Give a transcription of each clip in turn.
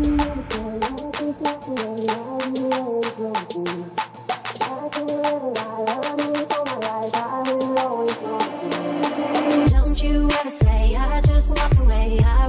Don't you ever say I just walked away. I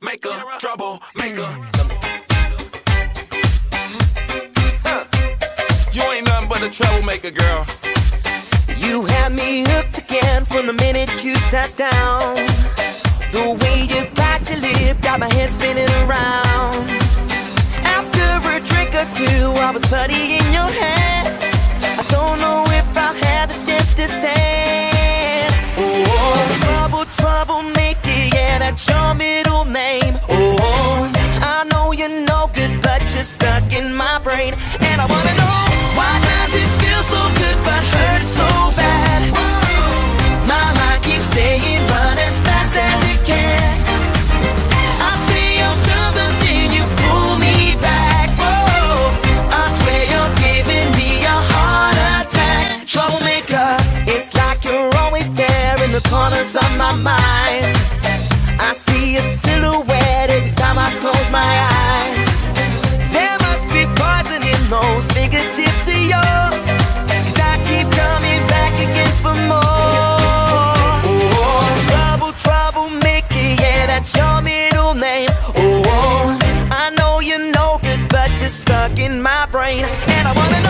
maker, trouble maker. Mm. You ain't nothing but a troublemaker, girl. You had me hooked again from the minute you sat down. The way you bite your lip got my head spinning around. After a drink or two, I was putty but you're stuck in my brain. And I wanna know why does it feel so good but hurt so bad? My mind keeps saying run as fast as you can. I say I'm done, but then you pull me back. Whoa, I swear you're giving me a heart attack. Troublemaker, it's like you're always there in the corners of my mind. I see a silhouette every time I train, and I wanna know.